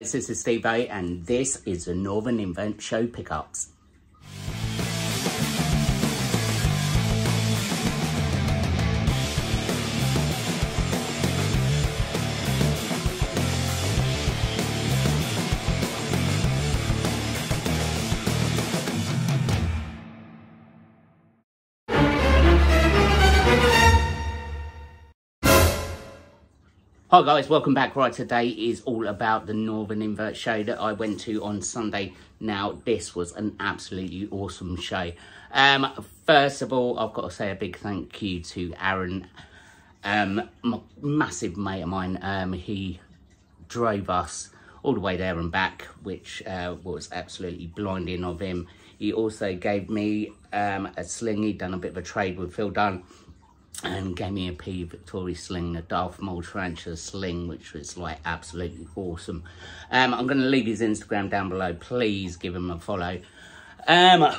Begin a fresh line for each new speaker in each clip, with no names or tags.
This is Steve A and this is the Northern Invert Show Pickups. Hi guys, welcome back. Right, today is all about the Northern Invert show that I went to on Sunday. Now, this was an absolutely awesome show. Um, first of all, I've got to say a big thank you to Aaron, um, massive mate of mine. Um, he drove us all the way there and back, which uh, was absolutely blinding of him. He also gave me um, a sling. He'd done a bit of a trade with Phil Dunn and gave me a P Victoria sling, a Darth Maul Tarantula sling, which was like absolutely awesome. Um, I'm going to leave his Instagram down below. Please give him a follow. Um,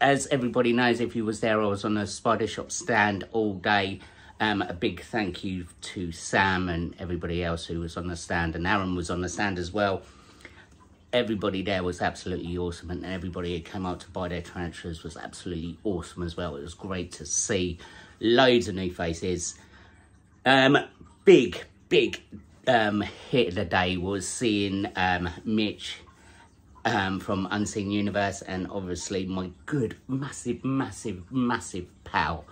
as everybody knows, if you was there, I was on a Spider Shop stand all day. Um, a big thank you to Sam and everybody else who was on the stand, and Aaron was on the stand as well. Everybody there was absolutely awesome, and everybody who came out to buy their tarantulas was absolutely awesome as well. It was great to see loads of new faces. Um, big, big um, hit of the day was seeing um, Mitch um, from Unseen Universe and obviously my good, massive, massive, massive pal,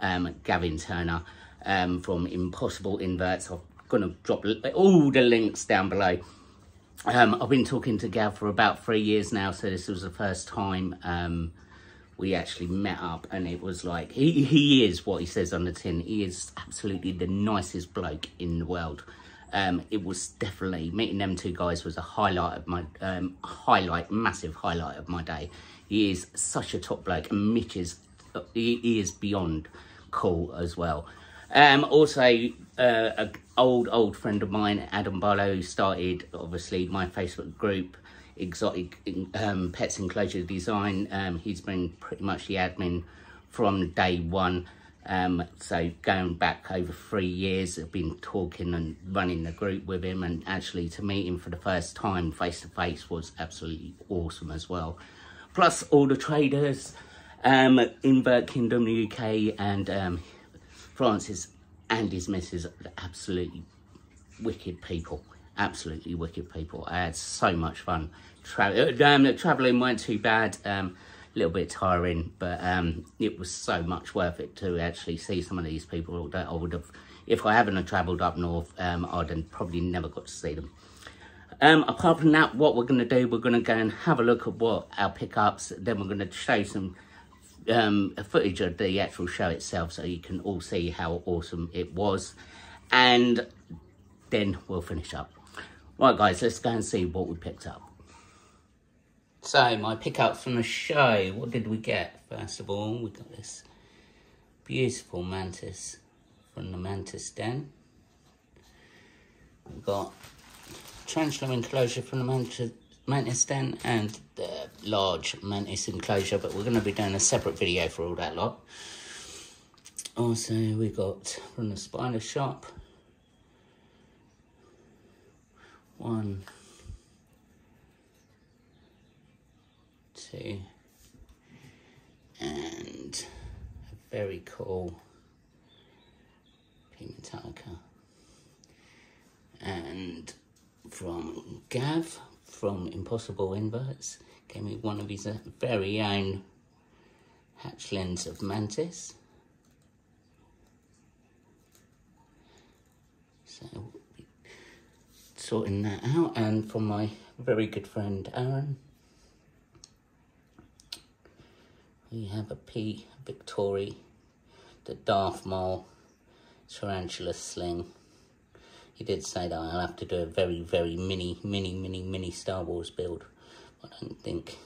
um, Gavin Turner um, from Impossible Inverts. I'm going to drop all the links down below. Um, I've been talking to Gav for about three years now, so this was the first time um, we actually met up and it was like, he, he is what he says on the tin. He is absolutely the nicest bloke in the world. Um, it was definitely, meeting them two guys was a highlight of my, um, highlight, massive highlight of my day. He is such a top bloke and Mitch is, he, he is beyond cool as well. Um, also, uh, an old, old friend of mine, Adam Barlow, who started, obviously, my Facebook group, exotic um, pets enclosure design. Um, he's been pretty much the admin from day one. Um, so going back over three years, I've been talking and running the group with him and actually to meet him for the first time face to face was absolutely awesome as well. Plus all the traders, um, Invert Kingdom UK and um, Francis and his missus, absolutely wicked people absolutely wicked people. I had so much fun. Tra uh, um, traveling weren't too bad. Um, a little bit tiring, but um, it was so much worth it to actually see some of these people that I would have, if I hadn't travelled up north, um, I'd have probably never got to see them. Um, apart from that, what we're going to do, we're going to go and have a look at what our pickups, then we're going to show some um, footage of the actual show itself so you can all see how awesome it was. And then we'll finish up. Right guys, let's go and see what we picked up. So, my pickups from the show. What did we get? First of all, we got this beautiful mantis from the Mantis Den. We've got tarantula enclosure from the mantis, mantis Den and the large mantis enclosure, but we're going to be doing a separate video for all that lot. Also, we got from the spider shop One, two, and a very cool P Metallica. And from Gav, from Impossible Inverts, gave me one of his uh, very own hatchlings of Mantis. So sorting that out and from my very good friend Aaron we have a P Victoria the Darth Maul tarantula sling he did say that I'll have to do a very very mini mini mini mini Star Wars build I don't think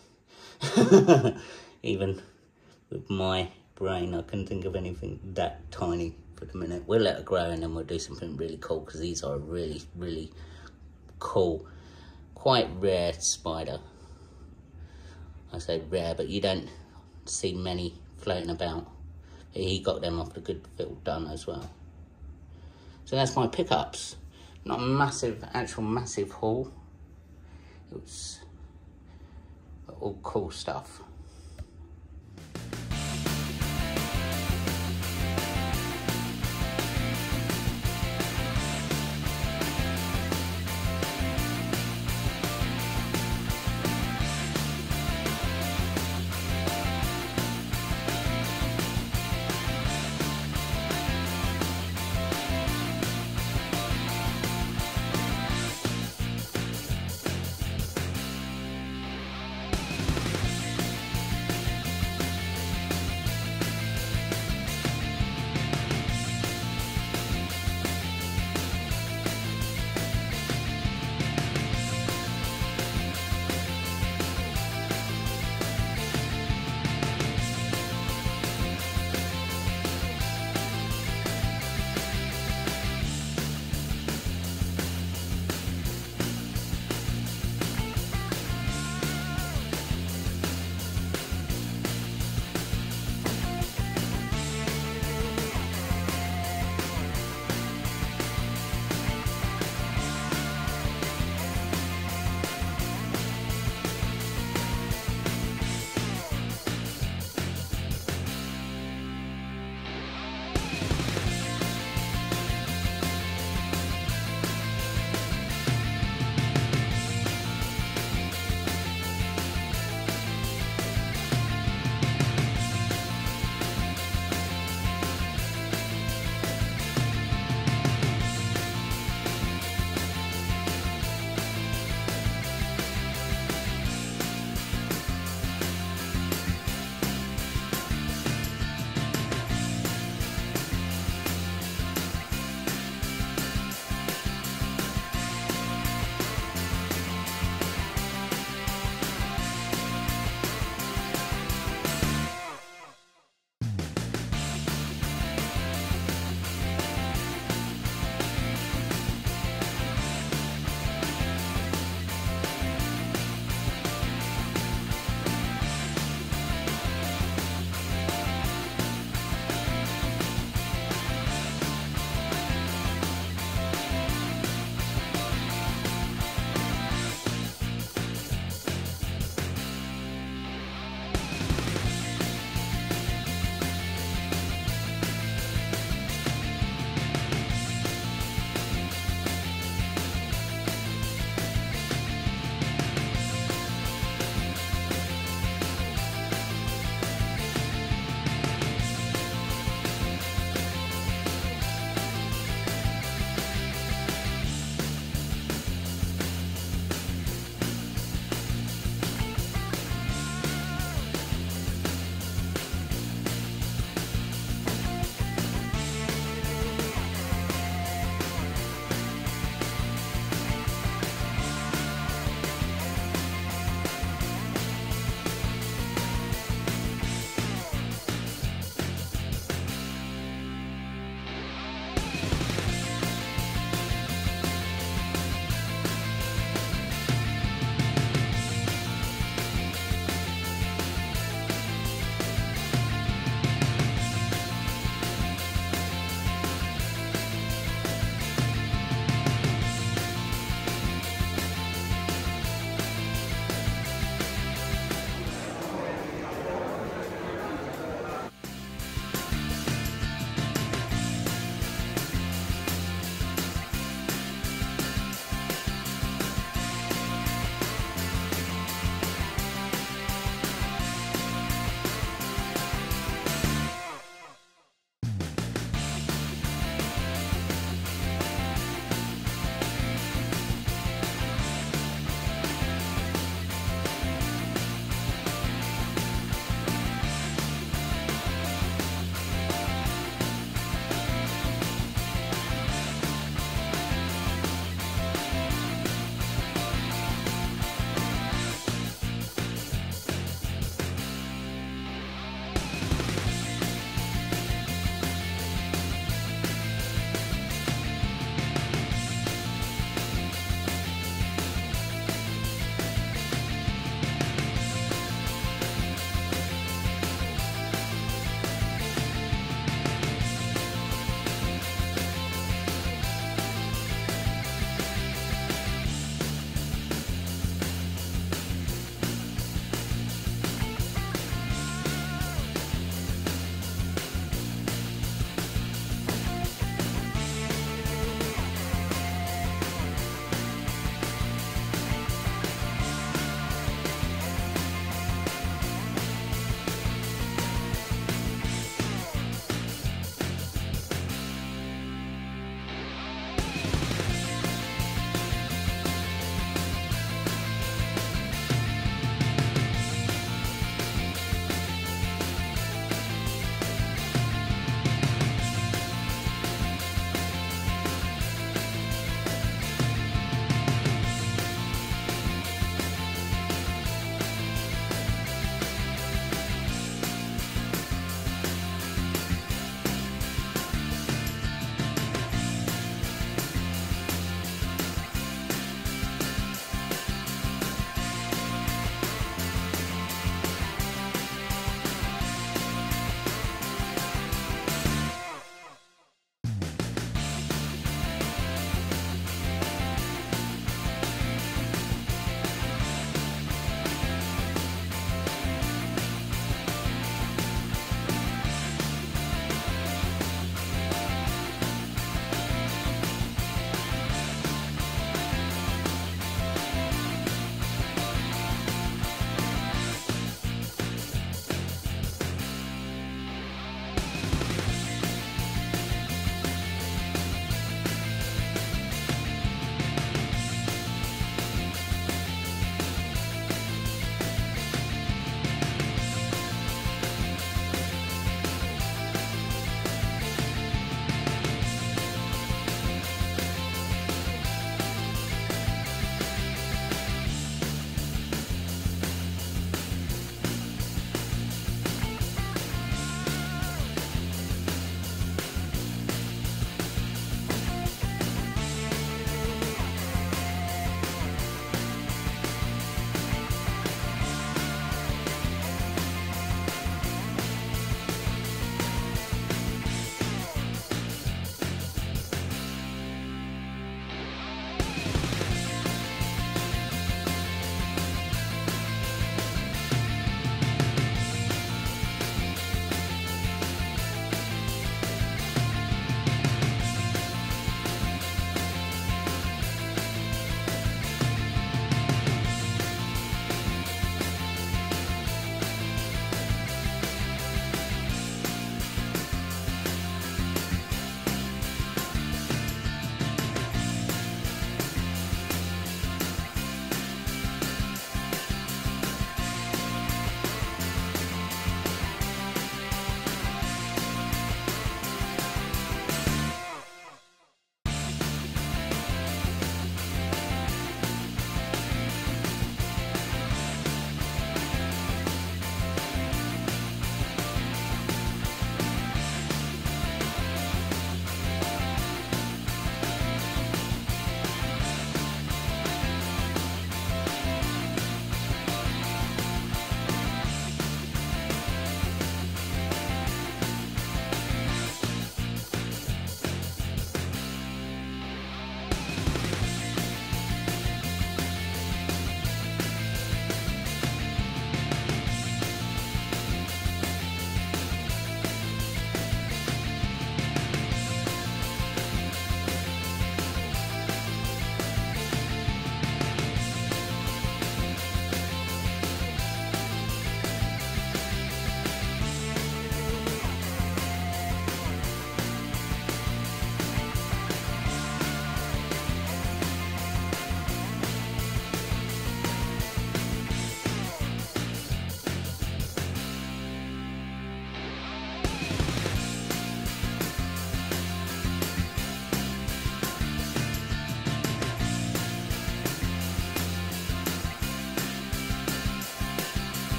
even with my brain I can think of anything that tiny for the minute. We'll let it grow and then we'll do something really cool because these are really, really cool, quite rare spider. I say rare, but you don't see many floating about. He got them off the good Phil Dunn as well. So that's my pickups not a massive, actual massive haul. It was all cool stuff.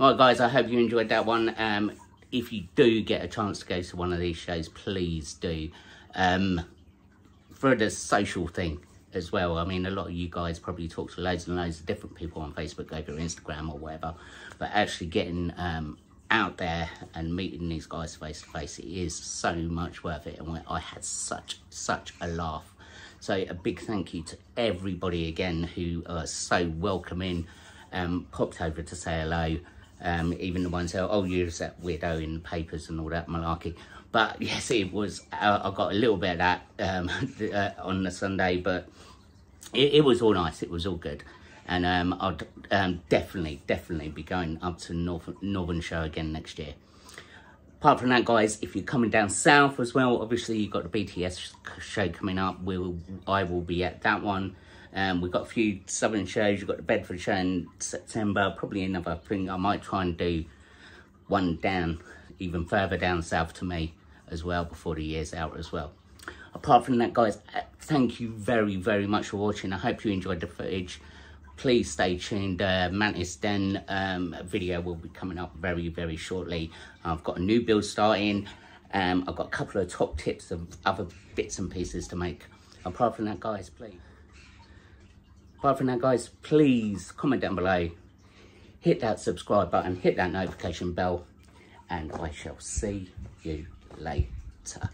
Right, guys, I hope you enjoyed that one. Um, if you do get a chance to go to one of these shows, please do. Um, for the social thing as well. I mean, a lot of you guys probably talk to loads and loads of different people on Facebook over Instagram or whatever, but actually getting um, out there and meeting these guys face to face, it is so much worth it. And I had such, such a laugh. So a big thank you to everybody again who are so welcoming, um, popped over to say hello. Um, even the ones who, oh, you're that weirdo in the papers and all that malarkey. But yes, it was, uh, I got a little bit of that um, uh, on the Sunday, but it, it, was all nice. It was all good. And um, I'd um, definitely, definitely be going up to North, Northern Show again next year. Apart from that, guys, if you're coming down south as well, obviously you've got the BTS show coming up. We'll, I will be at that one. Um, we've got a few southern shows. You've got the Bedford show in September. Probably another thing. I might try and do one down, even further down south to me as well before the year's out as well. Apart from that, guys, uh, thank you very, very much for watching. I hope you enjoyed the footage. Please stay tuned. Uh, Mantis Den um, video will be coming up very, very shortly. I've got a new build starting. Um, I've got a couple of top tips of other bits and pieces to make. Apart from that, guys, please. Apart from that, guys, please comment down below. Hit that subscribe button, hit that notification bell, and I shall see you later.